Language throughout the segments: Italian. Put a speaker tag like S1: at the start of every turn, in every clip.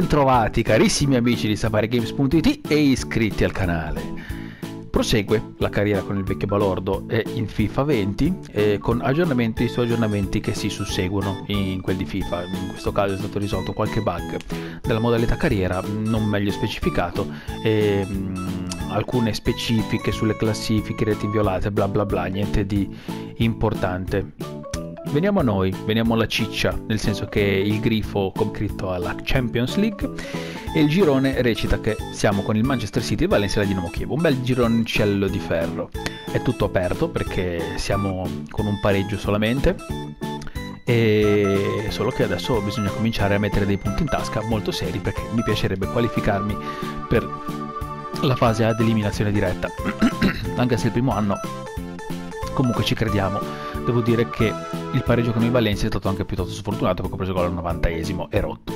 S1: bentrovati carissimi amici di SafariGames.it e iscritti al canale. Prosegue la carriera con il vecchio balordo in FIFA 20 eh, con aggiornamenti su aggiornamenti che si susseguono in quel di FIFA. In questo caso è stato risolto qualche bug della modalità carriera non meglio specificato e mh, alcune specifiche sulle classifiche, reti violate, bla bla bla, niente di importante. Veniamo a noi, veniamo alla ciccia, nel senso che il grifo concretto alla Champions League e il girone recita che siamo con il Manchester City, Valencia e la Dinamo Kiev, un bel gironcello di ferro. È tutto aperto perché siamo con un pareggio solamente e solo che adesso bisogna cominciare a mettere dei punti in tasca molto seri perché mi piacerebbe qualificarmi per la fase ad eliminazione diretta. Anche se il primo anno comunque ci crediamo devo dire che il pareggio con il Valencia è stato anche piuttosto sfortunato perché ho preso gol al 90esimo e rotto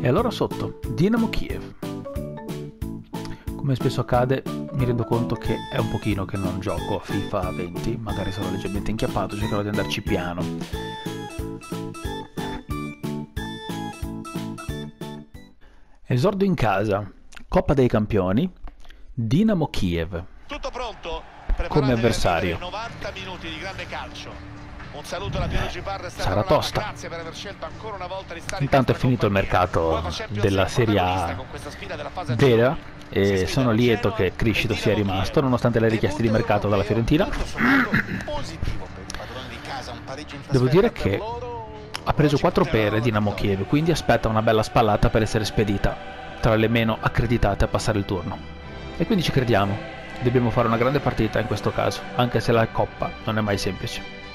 S1: e allora sotto Dinamo Kiev come spesso accade mi rendo conto che è un pochino che non gioco a FIFA 20 magari sono leggermente inchiappato cercherò di andarci piano esordio in casa Coppa dei Campioni, Dinamo Kiev. Tutto pronto? Come avversario. 90 minuti di grande calcio. Un saluto alla Pierluigi Barra Sarà tosta. Intanto è finito il mercato della Serie A vera e sono lieto che Criscito sia rimasto nonostante le richieste di mercato dalla Fiorentina. Devo dire che ha preso 4 pere Dinamo Kiev, quindi aspetta una bella spallata per essere spedita tra le meno accreditate a passare il turno. E quindi ci crediamo, dobbiamo fare una grande partita in questo caso, anche se la coppa non è mai semplice.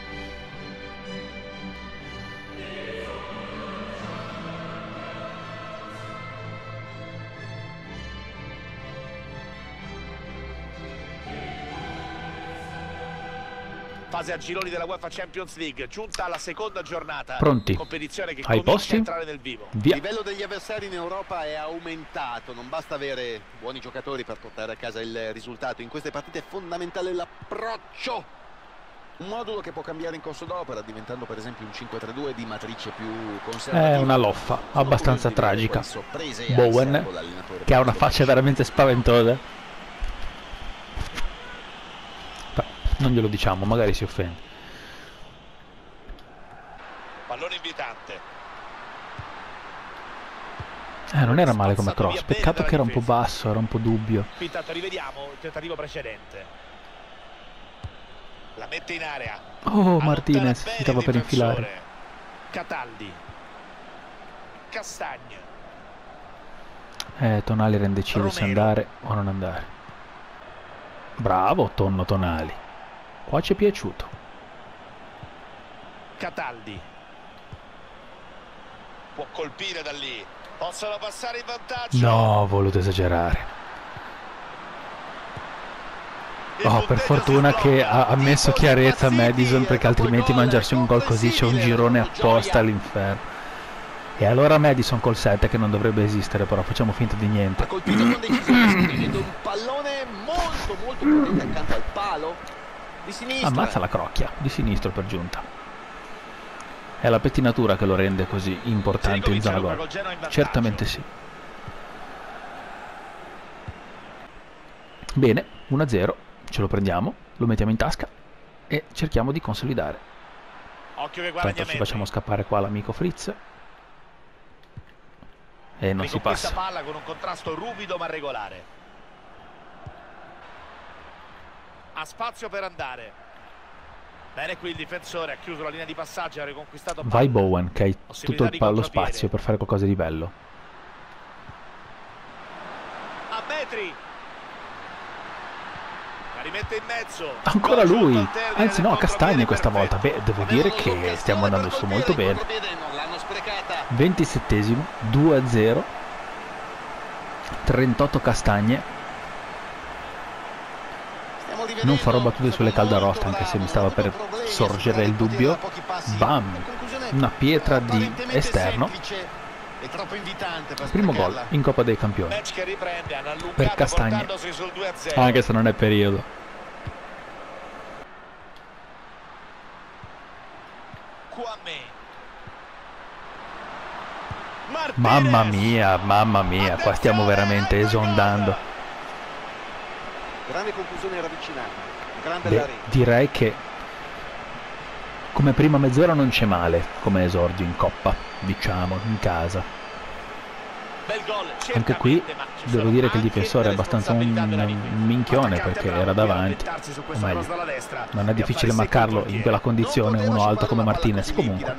S2: Fase a gironi della UEFA Champions League, giunta alla seconda giornata.
S1: Pronti?
S2: Competizione che
S1: Ai posti?
S2: a entrare nel vivo.
S3: Via. Il livello degli avversari in Europa è aumentato, non basta avere buoni giocatori per portare a casa il risultato. In queste partite è fondamentale l'approccio. Un modulo che può cambiare in corso d'opera, diventando per esempio un 5-3-2 di matrice più conservativa.
S1: È una loffa, abbastanza tragica. Bowen, che ha una faccia veramente spaventosa. Non glielo diciamo, magari si offende.
S2: Pallone invitante.
S1: Eh, non era male come cross, peccato che era un po' basso, era un po' dubbio.
S2: Qui intanto rivediamo il tentativo precedente. La mette in area.
S1: Oh, Martinez si stava per infilare.
S2: Cataldi. Castagno.
S1: Eh, Tonali era indeciso se andare o non andare. Bravo, Tonno Tonali. Qua ci è piaciuto.
S2: Cataldi. Può colpire da lì. Possono passare in vantaggio.
S1: No, ho voluto esagerare. Oh, per fortuna che ha, messo chiarezza Madison perché altrimenti mangiarsi un gol così c'è un girone apposta all'inferno. E allora Madison col 7 che non dovrebbe esistere, però facciamo finta di niente. Ha colpito con decisione, un pallone molto molto potente accanto al palo. Di sinistra. Ammazza la crocchia, di sinistro per giunta. È la pettinatura che lo rende così importante in zona gol. Certamente sì. Bene, 1-0, ce lo prendiamo, lo mettiamo in tasca e cerchiamo di consolidare.
S2: Occhio che
S1: Tanto ci facciamo scappare qua l'amico Fritz. E non si passa.
S2: palla con un contrasto ruvido ma regolare. Ha spazio per andare. Bene qui il difensore ha chiuso la linea di passaggio ha riconquistato palla.
S1: vai Bowen che hai tutto il lo spazio per fare qualcosa di bello.
S2: A metri. La rimette in mezzo.
S1: Ancora lui. anzi no Castagne questa volta. Beh devo dire che stiamo andando su molto bene. 27esimo 2 a 0 38 Castagne non farò battute sulle caldaroste anche se mi stava per sorgere il dubbio. Bam! Una pietra di esterno. Primo gol in Coppa dei Campioni. Per Castagne. Anche se non è periodo. Mamma mia, mamma mia, qua stiamo veramente esondando.
S3: Grande conclusione ravvicinata, grande
S1: Beh, direi che come prima mezz'ora non c'è male come esordio in coppa, diciamo, in casa. Anche qui devo dire che il difensore è abbastanza un, minchione perché era davanti. O meglio, non è difficile marcarlo in quella condizione, uno alto come Martinez. Comunque,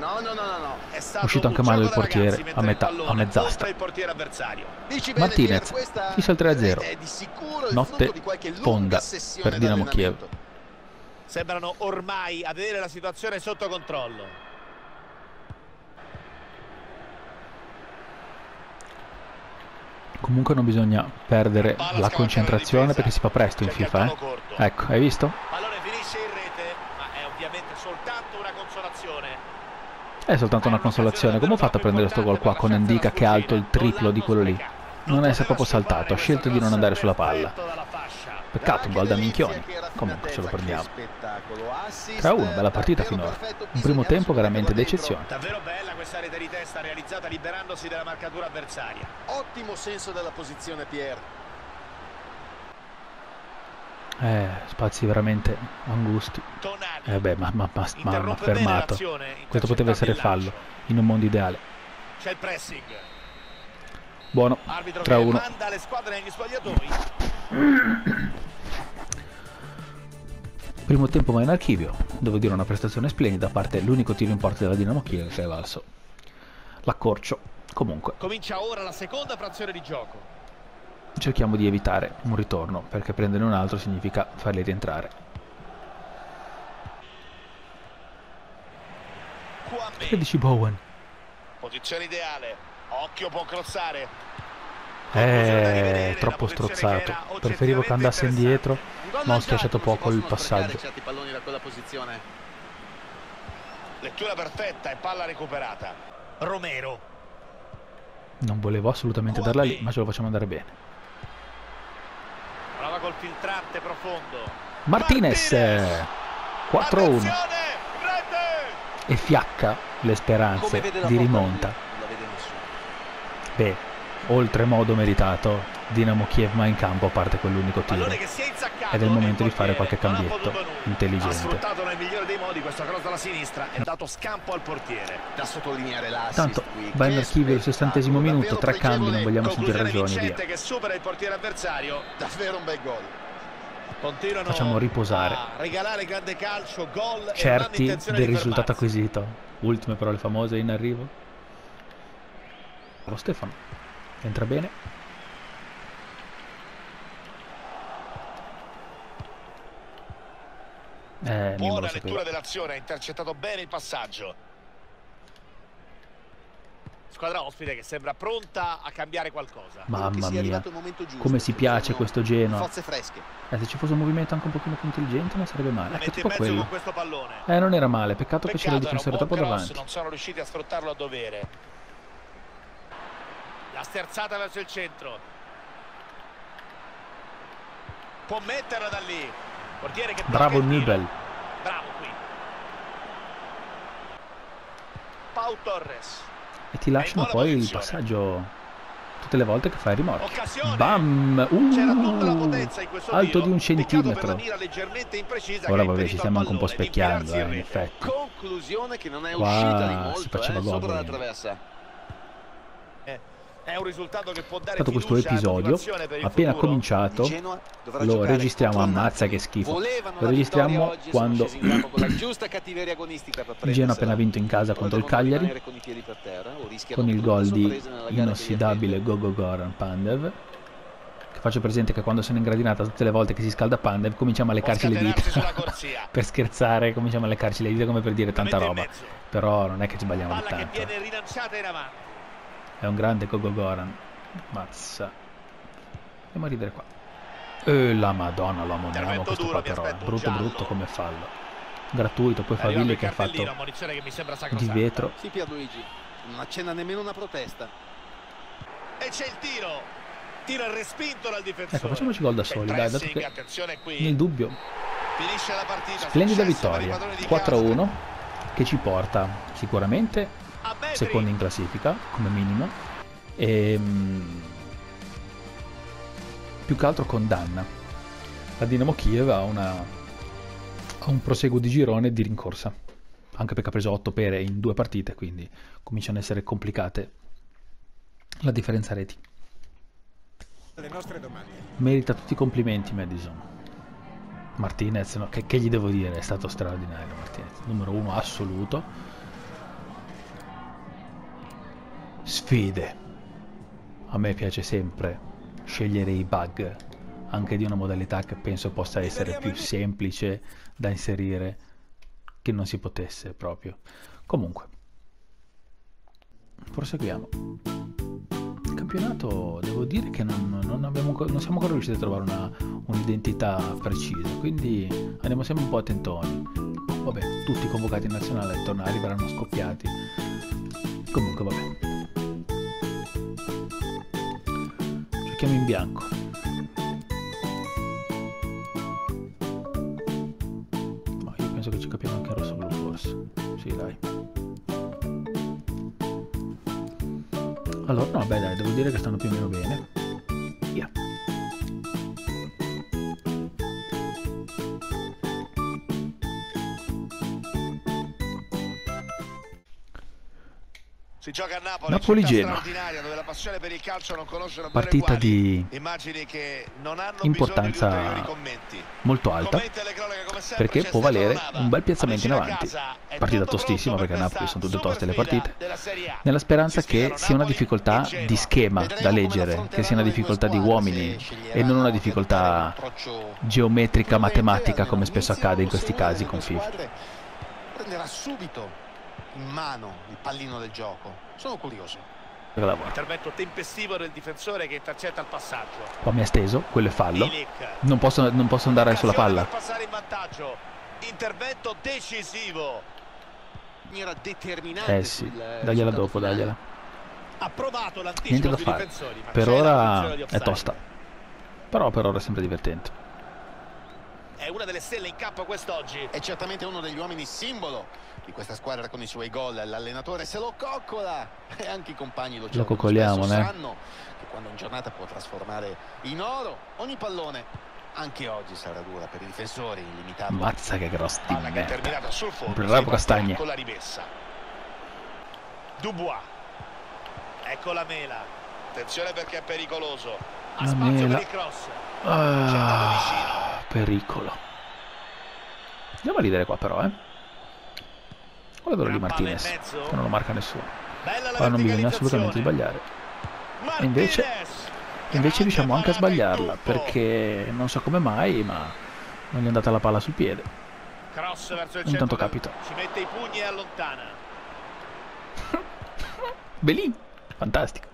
S1: uscito anche male il portiere a metà- a mezz'asta. Martinez, fisso il 3-0.
S3: rete è di sicuro il
S1: Notte fonda per Dinamo Kiev.
S2: Sembrano ormai avere la situazione sotto controllo.
S1: Comunque non bisogna perdere la concentrazione perché si fa presto in FIFA, eh. Ecco, hai visto?
S2: Pallone finisce in rete, ma è ovviamente soltanto una consolazione.
S1: È soltanto una consolazione. Come ho fatto a prendere sto gol qua con Endica che è alto il triplo di quello lì? Non è proprio saltato, ha scelto di non andare sulla palla. Peccato, un gol da minchioni. Comunque ce lo prendiamo. 3-1, bella partita finora. Un primo tempo veramente d'eccezione.
S2: Davvero bella questa rete di testa realizzata liberandosi della marcatura avversaria.
S3: Ottimo senso della posizione Pier.
S1: Eh, spazi veramente angusti. Eh beh, ma ma- ma- ma- fermato. Questo poteva essere fallo in un mondo ideale.
S2: C'è il pressing.
S1: Buono,
S2: Arbitro che
S1: 3-1. Primo tempo va in archivio, devo dire una prestazione splendida, a parte l'unico tiro in porta della Dinamo Kiev che è valso. L'accorcio. Comunque,
S2: Comincia ora la seconda frazione di gioco.
S1: cerchiamo di evitare un ritorno, perché prendere un altro significa farli rientrare.
S2: Kwame.
S1: Che dici Bowen?
S2: Posizione ideale. Occhio può crossare.
S1: Eh, troppo strozzato. Preferivo che andasse indietro, ma ho schiacciato poco il passaggio.
S2: Lettura perfetta e palla recuperata. Romero.
S1: Non volevo assolutamente darla lì, ma ce lo facciamo andare bene.
S2: Prova col filtrante profondo.
S1: Martinez, eh, 4-1
S2: Attenzione! Rete!
S1: e fiacca le speranze di rimonta.
S3: Non la vede nessuno.
S1: Beh, oltremodo meritato, Dinamo Kiev ma in campo a parte quell'unico tiro. Ed è il momento di fare qualche cambietto intelligente. Tanto va in archivio il sessantesimo minuto, tre cambi, non vogliamo sentire ragioni, via.
S2: che supera il portiere avversario.
S3: Davvero un bel gol.
S2: Continuano
S1: Facciamo riposare.
S2: a regalare grande calcio, gol non hanno
S1: Certi del risultato acquisito. Ultime parole famose in arrivo. Bravo Stefano. Entra bene. Eh,
S2: Buona
S1: sapevo.
S2: lettura dell'azione, ha intercettato bene il passaggio. Squadra ospite che sembra pronta a cambiare qualcosa.
S1: Mamma mia,
S3: giusto.
S1: come si piace questo Genoa.
S3: Forze fresche.
S1: Eh, se ci fosse un movimento anche un pochino più intelligente non sarebbe male. Ecco tipo
S2: mezzo
S1: quello.
S2: con questo pallone.
S1: Eh, non era male, peccato che c'era il
S2: Peccato,
S1: difensore troppo davanti.
S2: non sono riusciti a sfruttarlo a dovere. Sterzata verso il centro. Può metterla da lì. Portiere che
S1: Bravo
S2: il.
S1: Nubel.
S2: Bravo qui. Pau Torres.
S1: E ti lasciano poi il
S2: posizione.
S1: passaggio tutte le volte che fai il rimorchio.
S2: Occasione.
S1: Bam!
S2: C'era tutta la
S1: Uh,
S2: potenza in questo
S1: alto
S2: tiro.
S1: di un centimetro.
S2: la mira leggermente imprecisa
S1: Ora vabbè, ci stiamo anche un po' specchiando, eh,
S2: in
S1: effetti.
S3: Conclusione che non è
S1: Qua
S3: uscita di
S1: si
S3: molto,
S1: faceva
S3: eh,
S1: gol,
S3: sopra la
S1: volendo.
S3: traversa.
S2: È un risultato che può dare
S1: Stato questo episodio, appena
S2: futuro.
S1: cominciato, lo registriamo, ammazza che schifo. Lo registriamo
S3: oggi,
S1: quando il Genoa ha appena vinto in casa contro il Cagliari
S3: con i piedi per terra,
S1: con il gol di inossidabile. Gogo Goran Pandev. Che faccio presente che quando sono in gradinata tutte le volte che si scalda Pandev cominciamo a leccarci le dita. per scherzare cominciamo a leccarci le dita come per dire tanta roba. Però non è che ci sbagliamo di
S2: Palla
S1: tanto.
S2: viene rilanciata in avanti.
S1: È un grande Gogo Goran. Mazza. Andiamo a ridere qua. Eh, la madonna, lo ammoniamo
S2: Intervento
S1: questo qua però.
S2: Un
S1: brutto
S2: giallo.
S1: brutto come fallo. Gratuito, poi Favilli
S2: il
S1: che ha fatto
S2: che mi sembra
S1: di vetro.
S3: Sì, Pierluigi, non accenna nemmeno una protesta.
S2: E c'è il tiro. Tiro respinto dal difensore.
S1: Ecco, facciamoci gol da soli, dai, dato che nel dubbio
S2: Finisce la partita.
S1: Splendida vittoria,
S2: padroni di
S1: 4-1,
S2: casa.
S1: che ci porta sicuramente Secondi in classifica come minimo. E mm, più che altro condanna. La Dinamo Kiev a, una, a un proseguo di girone di rincorsa anche perché ha preso 8 pere in due partite quindi cominciano ad essere complicate la differenza reti.
S4: Le nostre domande.
S1: merita tutti i complimenti Madison. Martinez no, che, che gli devo dire? È stato straordinario Martinez. Numero uno assoluto sfide. A me piace sempre scegliere i bug anche di una modalità che penso possa essere più semplice da inserire che non si potesse proprio. Comunque proseguiamo. Il campionato devo dire che non, non abbiamo non siamo ancora riusciti a trovare una- un'identità precisa quindi andiamo sempre un po' a tentoni vabbè tutti convocati in nazionale tornare arriveranno scoppiati. Comunque vabbè giochiamo in bianco. Ma io penso che ci capiamo anche in rosso blu forse. Sì dai. Allora no beh dai devo dire che stanno più o meno bene
S2: gioca a Napoli, città straordinaria dove la passione per il calcio non conosce
S1: partita di importanza molto alta perché può valere un bel piazzamento in avanti. partita tostissima perché a Napoli sono tutte toste le partite. nella speranza che sia una
S2: Napoli
S1: difficoltà
S2: Genoa.
S1: di schema da leggere, che sia una difficoltà di uomini e non una
S3: di
S1: difficoltà geometrica, matematica come spesso accade in questi casi con FIFA.
S3: Prenderà subito in mano il pallino del gioco. Sono curioso.
S1: Lavoro.
S2: Intervento tempestivo del difensore che intercetta il passaggio.
S1: Qua mi ha steso, quello è fallo. Non posso, non posso andare sulla palla.
S2: per passare in vantaggio. Intervento decisivo.
S3: Maniera determinante.
S1: Eh sì,
S3: sul
S1: dagliela dopo,
S3: finale.
S1: dagliela.
S2: Ha provato
S1: Niente
S2: l'anticipo
S1: da
S2: sui
S1: fare.
S2: difensori, ma
S1: Per ora è tosta. Però per ora è sempre divertente.
S2: È una delle stelle in campo quest'oggi.
S3: È certamente uno degli uomini simbolo di questa squadra con i suoi gol. L'allenatore se lo coccola e anche i compagni lo, cercano.
S1: coccoliamo,
S3: Spesso
S1: né?
S3: sanno che quando in giornata può trasformare in oro ogni pallone. Anche oggi sarà dura per i difensori limitarlo.
S1: Mazza che grosso di
S2: che
S1: merda.
S2: terminata sul fondo.
S1: Bravo
S2: si
S1: Castagne.
S2: Con la rimessa. Dubois. Ecco la mela. Attenzione perché è pericoloso. Ha
S1: La
S2: spazio
S1: mela.
S2: per il cross.
S1: Ah, pericolo. Andiamo a ridere qua però, eh. Guarda quello lì
S2: in
S1: Martinez, che non lo marca nessuno. Qua non bisogna assolutamente sbagliare.
S2: Martinez.
S1: invece- Invece riusciamo anche a sbagliarla, perché non so come mai, ma non gli è andata la palla sul piede. Intanto capita.
S2: Ci mette i pugni e allontana.
S1: Belin, fantastico.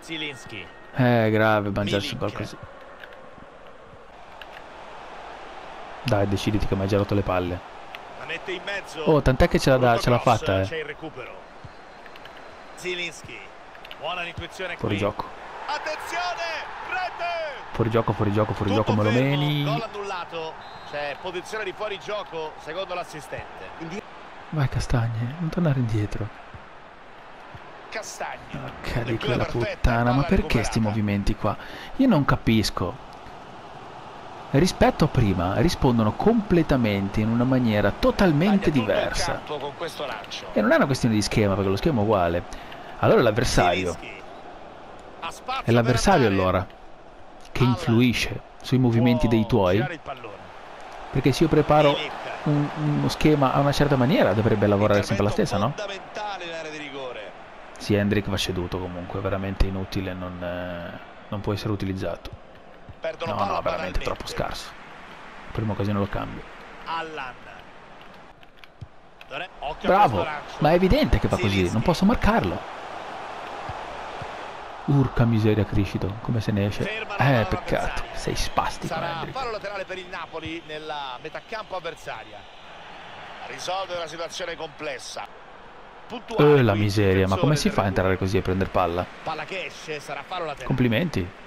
S2: Zilinski.
S1: Eh, grave mangiarsi
S2: Milik.
S1: gol così. Dai, deciditi che mi hai già rotto le palle. Oh, tant'è che ce l'ha, da- ce l'ha fatta,
S2: C'è
S1: eh.
S2: l'intuizione
S1: Fuori gioco. Fuori gioco, fuori gioco, fuori gioco,
S2: fermo,
S1: Melomeni.
S2: Gol annullato. C'è posizione di fuori gioco secondo l'assistente.
S1: Vai Castagne, non tornare indietro.
S2: Castagno.
S1: Porca di quella puttana, ma perché
S2: recuperata.
S1: sti movimenti qua? Io non capisco. Rispetto a prima, rispondono completamente in una maniera totalmente diversa. E non è una questione di schema, perché lo schema è uguale. Allora è l'avversario. È l'avversario allora che influisce sui movimenti dei tuoi. Perché se io preparo un- uno schema a una certa maniera, dovrebbe lavorare sempre la stessa, no?
S2: Fondamentale in area di rigore.
S1: Sì, Hendrik va ceduto comunque, veramente inutile, non, eh, non può essere utilizzato.
S2: Perdono
S1: No, no, veramente troppo scarso. Prima occasione lo cambio.
S2: Allan.
S1: Bravo, ma è evidente che fa così, non posso marcarlo. Urca miseria Criscito, come se ne esce. Eh, peccato, sei spastico
S2: Sarà fallo laterale per il Napoli nella metà campo avversaria. Risolve una situazione complessa. Puntuale
S1: Eh, la miseria, ma come si fa a entrare così a prendere palla?
S2: Palla che esce, sarà laterale.
S1: Complimenti.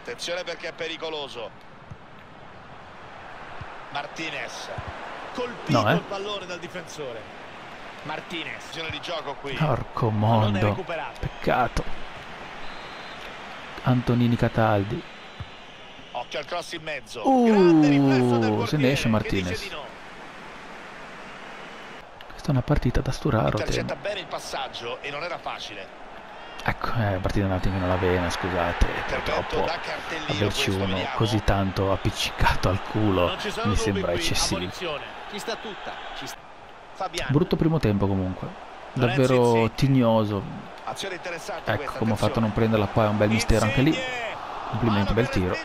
S2: Attenzione perché è pericoloso. Martinez. Colpito
S1: No, eh.
S2: il pallone dal difensore. Martinez. Azione di gioco qui.
S1: Porco mondo. Peccato. Antonini Cataldi.
S2: Occhio al cross in mezzo.
S1: Uh, se ne esce Martinez.
S2: dice di no.
S1: Questa è una partita da sturaro.
S2: Intercetta bene il passaggio e non era facile.
S1: Ecco, è partita un attimo la vena, scusate. Purtroppo averci uno così tanto appiccicato al culo mi sembra eccessivo. Brutto primo tempo comunque. Davvero tignoso. Ecco come ho fatto a non prenderla poi, è un bel mistero anche lì. Complimenti, bel tiro.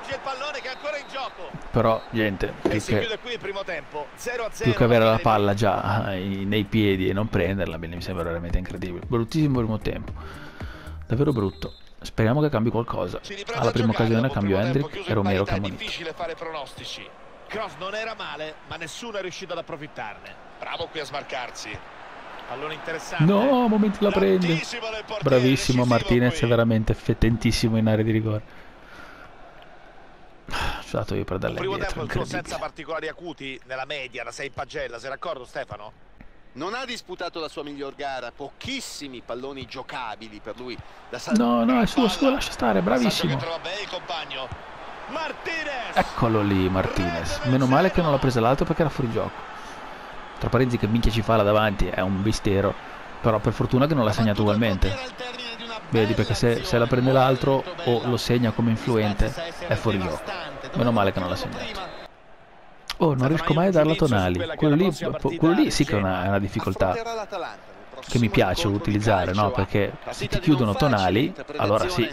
S1: Però, gente,
S2: E
S1: più che,
S2: chiude qui il primo tempo. 0 a 0.
S1: più che avere la palla già eh, nei piedi e non prenderla, bene, mi sembra veramente incredibile. Bruttissimo primo tempo. Davvero brutto. Speriamo che cambi qualcosa. Alla prima occasione cambio
S2: chiuso
S1: e Romero ammonito.
S2: difficile fare pronostici. Cross non era male, ma nessuno è riuscito ad approfittarne. Bravo qui a smarcarsi.
S1: No, momento la prende. Bravissimo Martinez,
S2: qui.
S1: è veramente fettentissimo in area di rigore. Ah, Sono stato io per darle
S2: primo
S1: dietro,
S2: tempo il suo senza particolari acuti nella media, da 6 in pagella, sei d'accordo Stefano?
S3: Non ha disputato la sua miglior gara, pochissimi palloni giocabili per lui
S1: No, no, è suo, suo, lascia stare, bravissimo. Eccolo lì Martinez. Meno male che non l'ha presa l'altro perché era fuori gioco. Tra parentesi che minchia ci fa là davanti, è un mistero. Però per fortuna che non l'ha segnato ugualmente. Vedi, perché se, se la prende l'altro o lo segna come influente è fuori gioco. Meno male che non l'ha segnato. Oh, non riesco mai a darla a Tonali. Quello lì, quello lì sì che è una, è una difficoltà che mi piace utilizzare, no? Perché se ti chiudono Tonali, allora sì,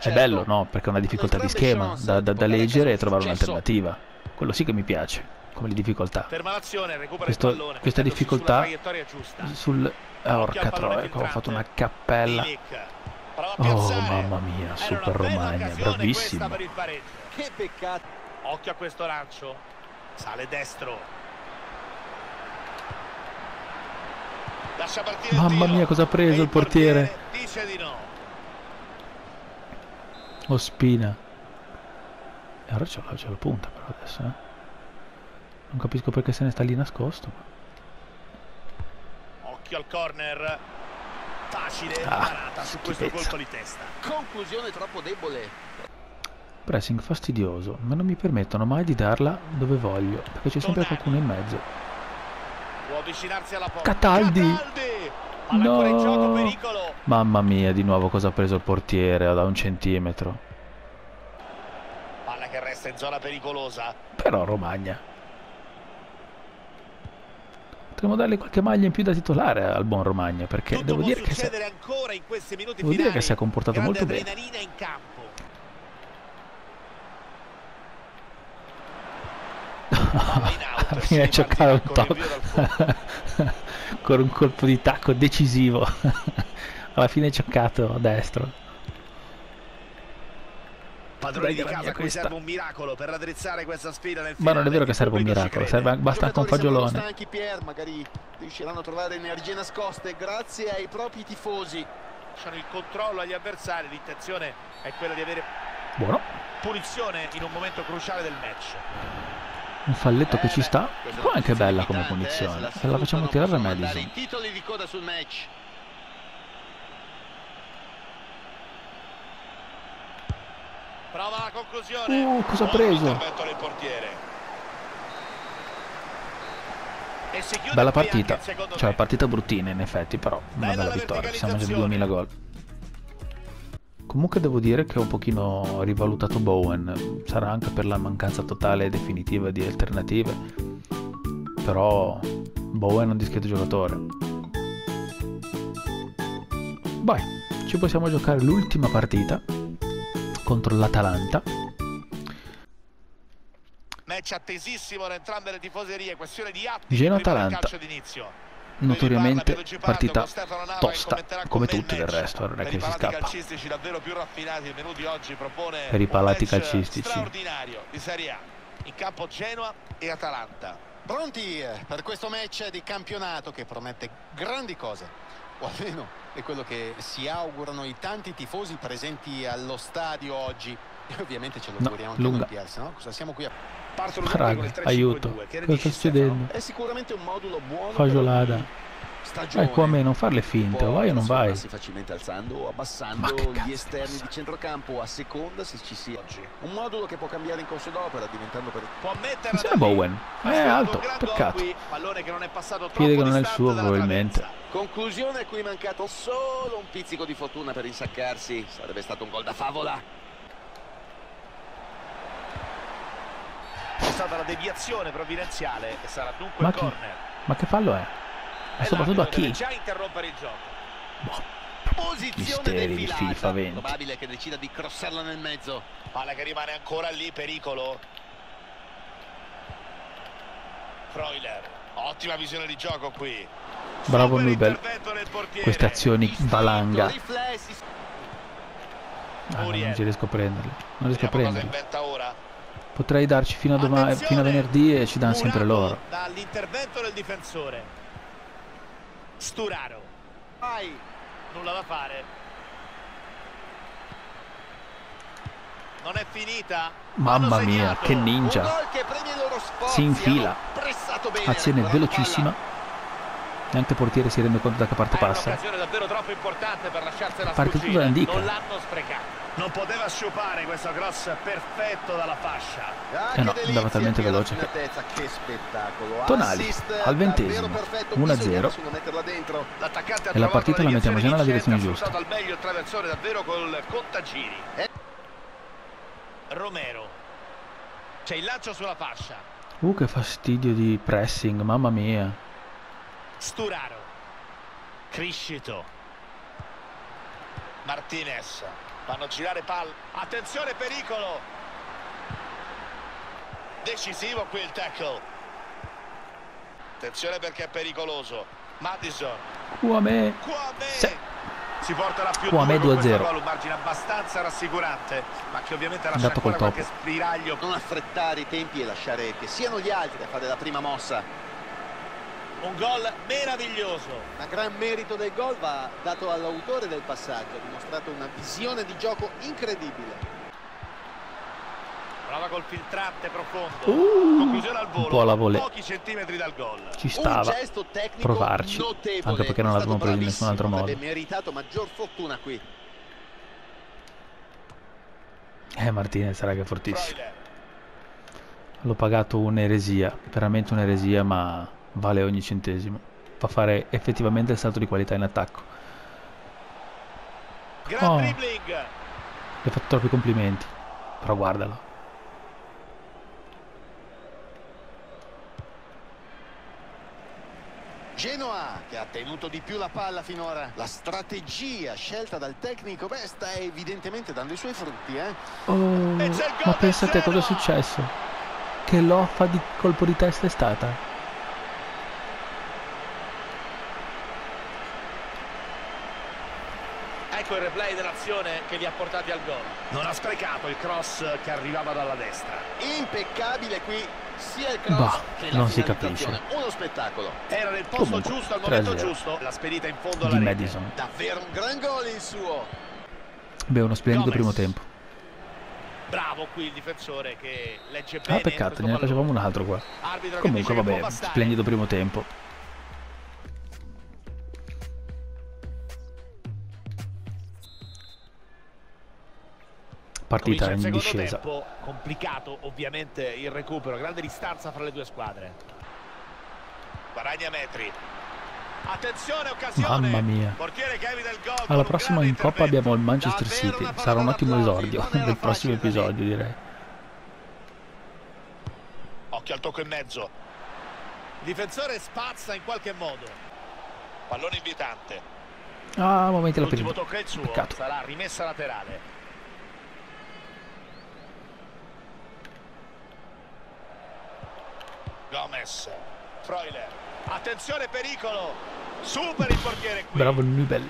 S1: è bello, no? Perché è una difficoltà di schema da, da- da leggere e trovare un'alternativa. Quello sì che mi piace, come le difficoltà. Questo- questa difficoltà. Sul... Orca troia, ecco, ho fatto una cappella. Oh, mamma mia, Super Romagna, bravissimo.
S3: Che peccato.
S2: Occhio a questo lancio. Sale destro. Lascia partire il
S1: Mamma
S2: tiro.
S1: mia, cosa ha preso
S2: E
S1: il portiere?
S2: Dice di no.
S1: Ospina. E ora c'è la, c'è la punta però adesso, eh. Non capisco perché se ne sta lì nascosto.
S2: Occhio al corner. Facile
S1: Ah,
S2: parata su questo colpo di testa.
S3: Conclusione troppo debole.
S1: Pressing fastidioso, ma non mi permettono mai di darla dove voglio, perché c'è sempre qualcuno in mezzo.
S2: Può avvicinarsi alla porta.
S1: Cataldi.
S2: Cataldi. Palla ancora in gioco,
S1: No.
S2: pericolo.
S1: Mamma mia, di nuovo cosa ha preso il portiere da un centimetro.
S2: Palla che resta in zona pericolosa.
S1: Però Romagna. Potremmo dargli qualche maglia in più da titolare al buon Romagna, perché
S2: Tutto
S1: devo dire che si è, devo dire che si è comportato
S2: Grande
S1: molto bene.
S2: adrenalina in campo. Palla in out,
S1: Alla
S2: si
S1: fine ha
S2: ripartirà
S1: giocato un
S2: con il
S1: to-
S2: rinvio dal fondo.
S1: con un colpo di tacco decisivo. Alla fine ha giocato a destro.
S2: Padroni di casa a
S1: questa.
S2: serve un miracolo per raddrizzare questa sfida nel
S1: Ma non è vero che serve un miracolo, serve, basta anche un fagiolone.
S3: stanchi Pier, magari riusciranno a trovare energie nascoste grazie ai propri tifosi.
S2: Lasciano il controllo agli avversari, l'intenzione è quella di avere
S1: Buono,
S2: punizione in un momento cruciale del match.
S1: Un falletto che ci sta.
S3: una
S1: anche bella come punizione. Se la facciamo tirare a Madison.
S2: Prova la conclusione.
S1: Uh, cosa ha preso?
S2: E
S1: Bella partita. Cioè, partita bruttina in effetti, però una
S2: Bella
S1: bella
S2: la
S1: vittoria. Siamo già di
S2: verticalizzazione.
S1: 2000 gol. Comunque devo dire che ho un pochino rivalutato Bowen. Sarà anche per la mancanza totale e definitiva di alternative. Però Bowen è un discreto giocatore. Vai, ci possiamo giocare l'ultima partita contro l'Atalanta.
S2: Match attesissimo da entrambe le tifoserie, questione di atti
S1: Genoa-Atalanta. Notoriamente partita tosta, come tutte del resto, non è
S2: Per
S1: che
S2: i
S1: si
S2: palati
S1: scappa.
S2: calcistici davvero più raffinati, il menù di oggi propone
S1: Per i palati calcistici.
S2: straordinario di Serie A. In campo Genoa e Atalanta.
S3: Pronti eh, per questo match di campionato che promette grandi cose. O almeno è quello che si augurano i tanti tifosi presenti allo stadio oggi. E ovviamente ce lo
S1: No,
S3: auguriamo anche
S1: lunga.
S3: noi, se no cosa siamo qui a...
S1: Raga,
S2: con il 3-5-2.
S1: aiuto.
S2: Che
S1: Cosa sta succedendo?
S2: Stefano?
S3: È sicuramente un modulo buono
S1: Fagiolada.
S3: ogni stagione.
S1: Ecco a me, non fare le finte,
S3: Può
S1: vai o non vai?
S3: trasformarsi facilmente alzando o
S1: Ma
S3: abbassando
S1: che
S3: gli esterni di centrocampo a seconda se ci sia un modulo che può cambiare in corso d'opera diventando per
S2: Può
S1: a
S2: lì.
S1: Bowen.
S2: Sfiorato
S1: alto, peccato.
S2: qui, pallone che non è passato
S1: Piede che non è il suo, probabilmente.
S3: Conclusione è mancato solo un pizzico di fortuna per insaccarsi. Sarebbe stato un gol da favola.
S2: C'è stata la deviazione provvidenziale e sarà dunque
S1: Ma
S2: il
S1: chi?
S2: corner.
S1: Ma che fallo è? E
S2: E
S1: soprattutto a chi?
S2: già interrompere il gioco.
S3: Posizione
S1: Misteri di. FIFA 20.
S3: Probabile che decida di crossarla nel mezzo.
S2: Palla che rimane ancora lì, pericolo. Freuler, ottima visione di gioco qui.
S1: Bravo Nubel. Queste azioni valanga.
S3: riflessi.
S1: Ah, no, non ci riesco a prenderle. Non riesco a
S2: Vediamo cosa
S1: prenderle. Potrei darci fino a, fino a venerdì e ci danno sempre loro.
S2: Dall'intervento del difensore. Sturaro,
S3: Vai.
S2: nulla da fare. Non è finita.
S1: Mamma mia, che ninja.
S3: che.
S1: Si infila. Azione velocissima. Neanche il portiere si rende conto da che parte passa.
S2: un'occasione davvero troppo importante per lasciarsela
S1: Parte tutto da Indica.
S2: Non l'hanno sprecata. Non poteva sciupare questo cross perfetto dalla fascia.
S3: Ah,
S1: Eh no, andava talmente veloce che-
S3: che spettacolo.
S1: Tonali,
S3: Assist
S1: al ventesimo,
S3: davvero perfetto,
S1: 1-0.
S3: bisognava solo metterla dentro.
S2: L'attaccante ha
S1: E la partita la mettiamo già nella direzione giusta.
S2: Al meglio il traversone davvero col contagiri.
S3: Eh.
S2: Romero. C'è il lancio sulla fascia.
S1: Uh, che fastidio di pressing, mamma mia.
S2: Sturaro. Criscito. Martinez. Fanno girare palla. Attenzione pericolo. Decisivo qui il tackle. Attenzione perché è pericoloso. Madison.
S1: Quame.
S2: Quame.
S1: Se-
S2: Si porta la più
S1: Quame
S2: due con questo
S1: 2-0.
S2: gol, un margine abbastanza rassicurante, ma che ovviamente lascia
S1: Andato col
S2: ancora qualche spiraglio.
S3: Non affrettare i tempi e lasciare che siano gli altri a fare la prima mossa.
S2: Un gol meraviglioso.
S3: Ma gran merito del gol va dato all'autore del passaggio. Ha dimostrato una visione di gioco incredibile.
S2: Prova col filtrante profondo.
S1: Uh,
S2: Conclusione al volo.
S1: un po' alla volée.
S2: Pochi centimetri dal gol.
S1: Ci
S3: Un
S1: stava.
S3: gesto tecnico
S1: provarci,
S3: notevole.
S1: anche perché non l'avevamo preso in nessun altro modo.
S3: Avrebbe meritato maggior fortuna qui.
S1: Eh, Martinez, raga, è fortissimo. L'ho pagato un'eresia, veramente un'eresia, ma vale ogni centesimo. Fa fare effettivamente il salto di qualità in attacco.
S2: Gran
S1: Oh. Mi hai fatto troppi complimenti, però guardalo.
S3: Genoa che ha tenuto di più la palla finora. La strategia scelta dal tecnico beh, sta evidentemente dando i suoi frutti. Eh?
S1: Oh, ma pensate a cosa è successo? Che loffa di colpo di testa è stata.
S2: Ecco il replay dell'azione che li ha portati al gol. Non ha sprecato il cross che arrivava dalla destra.
S3: Impeccabile qui sia il cross
S1: Bah,
S3: che la
S1: non si
S3: finalizzazione. Uno spettacolo.
S2: Era nel posto
S1: Comunque,
S2: giusto al momento
S1: 3-0.
S2: giusto. La spedita in fondo alla
S1: Di
S2: rete.
S1: Madison.
S3: Davvero un gran gol il suo.
S1: Beh, uno splendido
S2: Gomez.
S1: primo tempo.
S2: Bravo qui il difensore che legge
S1: Ah,
S2: bene.
S1: peccato,
S2: questo
S1: ne
S2: pallone.
S1: facevamo un altro qua.
S2: Arbitro
S1: Comunque, vabbè, splendido primo tempo. Partita in discesa.
S2: tempo, complicato ovviamente il recupero, grande distanza fra le due squadre. Guadagna metri. Attenzione, occasione.
S1: Mamma mia.
S2: Gol.
S1: Alla prossima in Coppa abbiamo il Manchester
S3: Davvero
S1: City. Sarà un ottimo esordio del prossimo episodio, direi.
S2: Occhio al tocco in mezzo. Difensore spazza in qualche modo. Pallone invitante.
S1: Ah, momenti la prima. Peccato.
S2: Sarà rimessa laterale. Gomez. Freuler. Attenzione pericolo. Super il portiere qui.
S1: Bravo Nubel.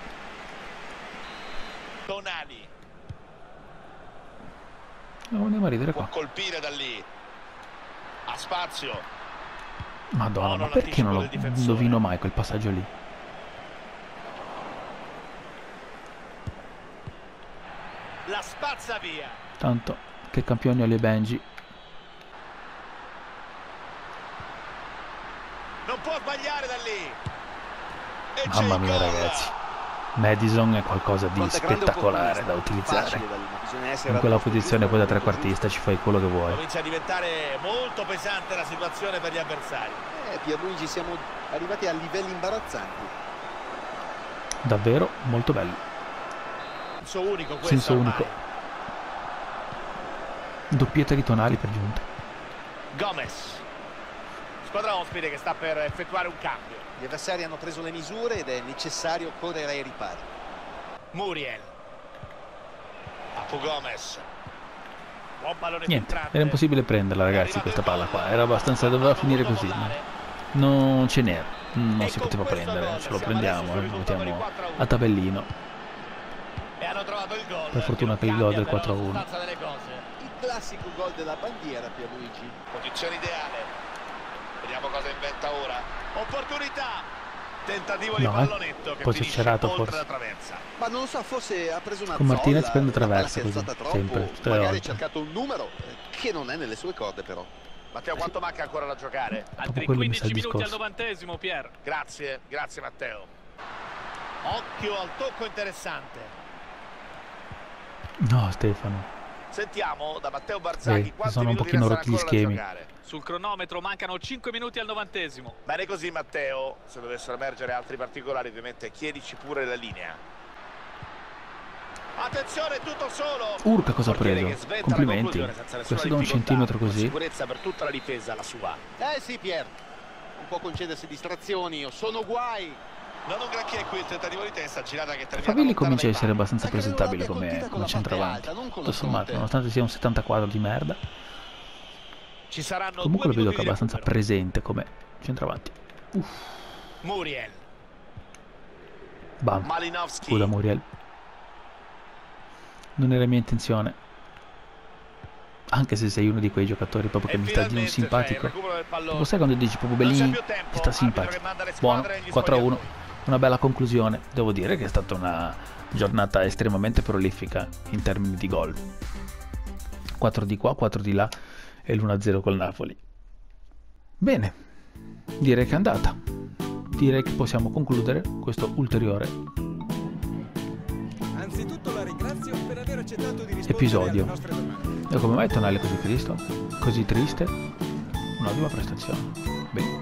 S2: Tonali.
S1: Non andiamo a ridere
S2: Può
S1: qua.
S2: colpire da lì. Ha spazio.
S1: Madonna,
S2: No,
S1: ma perché non lo indovino mai quel passaggio lì?
S2: La spazza via.
S1: Tanto che campioni Oli e Benji.
S2: Non può sbagliare da lì. E
S1: Mamma mia ragazzi, Madison è qualcosa di spettacolare da utilizzare. In quella posizione poi da trequartista ci fai quello che vuoi.
S2: Comincia a diventare molto pesante la situazione per gli avversari.
S3: Eh, Pierluigi, siamo arrivati a livelli imbarazzanti.
S1: Davvero molto bello.
S2: Senso unico questo
S1: Senso unico. Doppietta di tonali per giunta.
S2: Gomez. Squadra ospite che sta per effettuare un cambio.
S3: Gli avversari hanno preso le misure ed è necessario correre ai ripari.
S2: Muriel. Apu Gomez. Buon pallone
S1: Niente, era impossibile prenderla ragazzi questa palla qua. Era abbastanza, doveva finire così. ma Non ce n'era, non si poteva prendere. Ce lo prendiamo, eh, lo mettiamo a tabellino.
S2: E hanno trovato il gol.
S1: Per fortuna che il gol del 4 a 1.
S2: Delle cose.
S3: Il classico gol della bandiera, Pierluigi.
S2: Posizione ideale. Vediamo cosa inventa ora. Opportunità. Tentativo di
S1: No, eh.
S2: pallonetto che
S1: Poi
S2: finisce
S1: c'erato,
S2: oltre
S1: forse.
S2: la traversa.
S3: Ma non lo so, forse ha preso una
S1: Con Martinez prende traversa
S3: si è
S1: così,
S3: alzata troppo,
S1: sempre,
S3: magari ha cercato un numero eh, che non è nelle sue corde però.
S2: Matteo, quanto manca ancora da giocare?
S1: Altri quello mi sa il
S5: 15 minuti al novantesimo, Pier.
S2: Grazie, grazie Matteo. Occhio al tocco interessante.
S1: No Stefano,
S2: Sentiamo da Matteo
S1: Vedi,
S2: quanti
S1: sono un
S2: minuti
S1: pochino
S2: restano
S1: rotti gli
S2: ancora da
S1: schemi.
S2: giocare.
S5: Sul cronometro mancano 5 minuti al novantesimo.
S2: Bene così Matteo, se dovessero emergere altri particolari ovviamente chiedici pure la linea. Attenzione, tutto solo.
S1: Urca cosa ha preso?
S2: che sventa la
S1: Complimenti.
S2: conclusione senza nessuna
S1: Questo da un centimetro così.
S2: Sicurezza per tutta la difesa la sua.
S3: Eh sì Pier, non può concedersi distrazioni, o sono guai.
S1: Favilli comincia a essere abbastanza presentabile come, come centravanti. Tutto sommato, nonostante sia un 74 di merda, comunque lo vedo che è abbastanza presente come centravanti.
S2: Muriel,
S1: Bam, scusa Muriel. Non era mia intenzione. Anche se sei uno di quei giocatori proprio che
S2: E
S1: mi sta di un simpatico. Tipo sai quando dici proprio bellini, ti sta simpatico. Buono,
S2: squadre agli
S1: 4 a 1,
S2: spogliatoi.
S1: Una bella conclusione. Devo dire che è stata una giornata estremamente prolifica in termini di gol. 4 di qua, 4 di là e l'1-0 col Napoli. Bene, direi che è andata. Direi che possiamo concludere questo ulteriore
S4: Anzitutto la ringrazio per aver accettato di rispondere
S1: Episodio. E come mai tonale così tristo? Così triste? Un'ottima prestazione. Bene.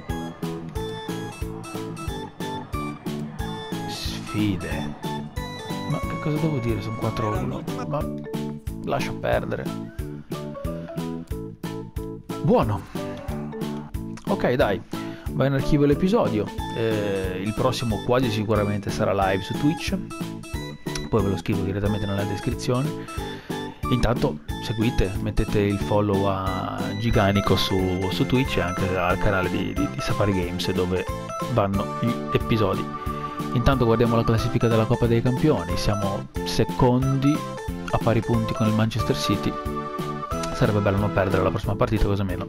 S1: Sfide. Ma che cosa devo dire? Sono 4 a 1. Ma lascia perdere. Buono. Ok, dai. Va in archivio l'episodio. Eh, il prossimo quasi sicuramente sarà live su Twitch. Poi ve lo scrivo direttamente nella descrizione. Intanto seguite, mettete il follow a Giganico su, su Twitch e anche al canale di, di- di Safari Games dove vanno gli episodi. Intanto guardiamo la classifica della Coppa dei Campioni, siamo secondi a pari punti con il Manchester City. Sarebbe bello non perdere la prossima partita, cosa meno.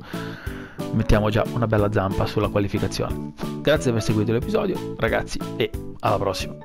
S1: Mettiamo già una bella zampa sulla qualificazione. Grazie di aver seguito l'episodio, ragazzi, e alla prossima.